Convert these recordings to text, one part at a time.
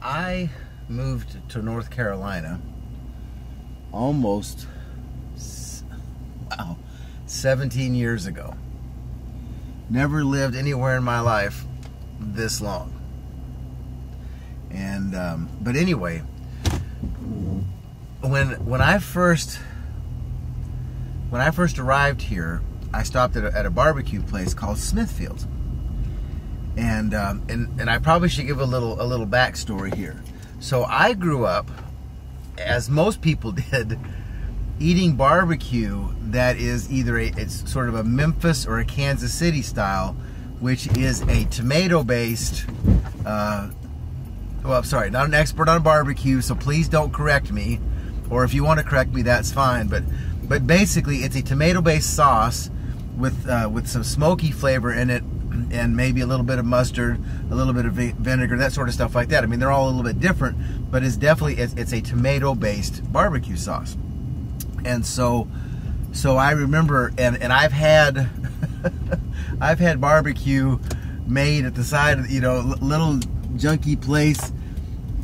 I moved to North Carolina almost, wow, 17 years ago. Never lived anywhere in my life this long. And, um, but anyway, when, when I first, when I first arrived here, I stopped at a, at a barbecue place called Smithfield and um, and and I probably should give a little a little backstory here. So I grew up, as most people did, eating barbecue that is either a it's sort of a Memphis or a Kansas City style, which is a tomato based. Uh, well, I'm sorry, not an expert on barbecue, so please don't correct me, or if you want to correct me, that's fine. But but basically, it's a tomato based sauce with uh, with some smoky flavor in it and maybe a little bit of mustard, a little bit of vinegar, that sort of stuff like that. I mean, they're all a little bit different, but it's definitely it's, it's a tomato-based barbecue sauce. And so, so I remember, and and I've had, I've had barbecue made at the side of you know little junky place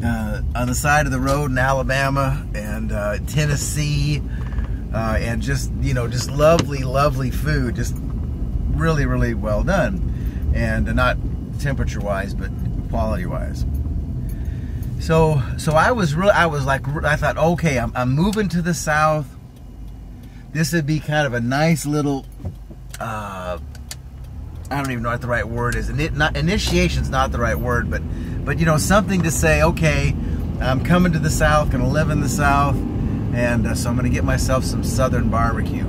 uh, on the side of the road in Alabama and uh, Tennessee, uh, and just you know just lovely, lovely food, just really, really well done and not temperature wise, but quality wise. So, so I was really, I was like, I thought, okay, I'm, I'm moving to the south. This would be kind of a nice little, uh, I don't even know what the right word is. Not, initiation's not the right word, but, but you know, something to say, okay, I'm coming to the south, gonna live in the south, and uh, so I'm gonna get myself some southern barbecue.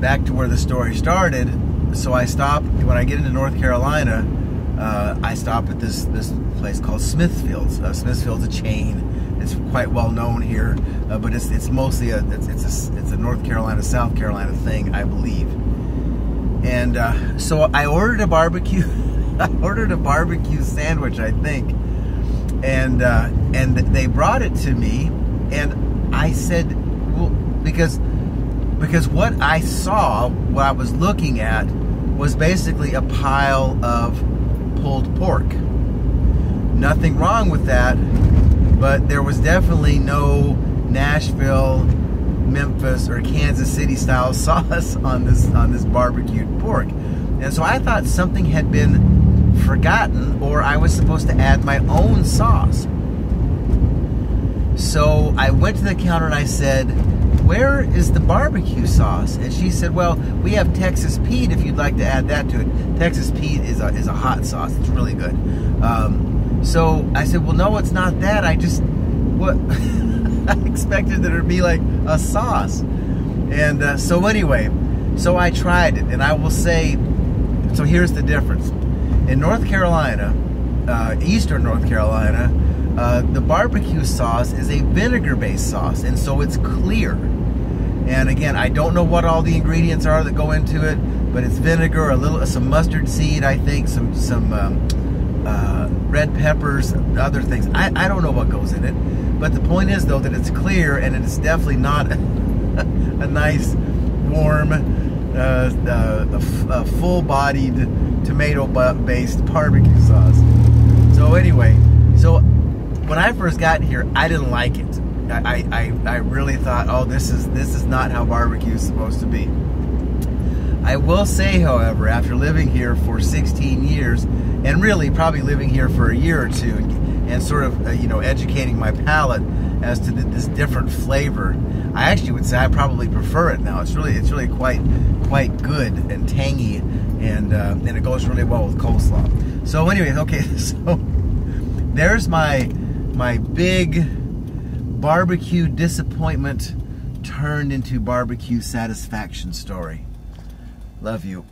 Back to where the story started so I stop when I get into North Carolina. Uh, I stop at this this place called Smithfield's. Uh, Smithfield's a chain. It's quite well known here, uh, but it's it's mostly a it's it's a, it's a North Carolina South Carolina thing, I believe. And uh, so I ordered a barbecue. I ordered a barbecue sandwich, I think, and uh, and they brought it to me, and I said, well, because because what I saw, what I was looking at, was basically a pile of pulled pork. Nothing wrong with that, but there was definitely no Nashville, Memphis, or Kansas City style sauce on this on this barbecued pork. And so I thought something had been forgotten or I was supposed to add my own sauce. So I went to the counter and I said, where is the barbecue sauce? And she said, well, we have Texas Pete if you'd like to add that to it. Texas Pete is a, is a hot sauce. It's really good. Um, so I said, well, no, it's not that. I just, what, I expected that it would be like a sauce. And uh, so anyway, so I tried it and I will say, so here's the difference. In North Carolina, uh, Eastern North Carolina, uh, the barbecue sauce is a vinegar-based sauce, and so it's clear. And again, I don't know what all the ingredients are that go into it, but it's vinegar, a little, some mustard seed, I think, some some um, uh, red peppers, other things. I, I don't know what goes in it, but the point is though that it's clear and it's definitely not a, a nice, warm, uh, uh, full-bodied tomato-based barbecue sauce. So anyway, so when I first got here, I didn't like it. I, I, I really thought, oh, this is this is not how barbecue is supposed to be. I will say, however, after living here for 16 years, and really probably living here for a year or two, and, and sort of uh, you know educating my palate as to the, this different flavor, I actually would say I probably prefer it now. It's really it's really quite quite good and tangy, and uh, and it goes really well with coleslaw. So anyway, okay, so there's my my big barbecue disappointment turned into barbecue satisfaction story. Love you.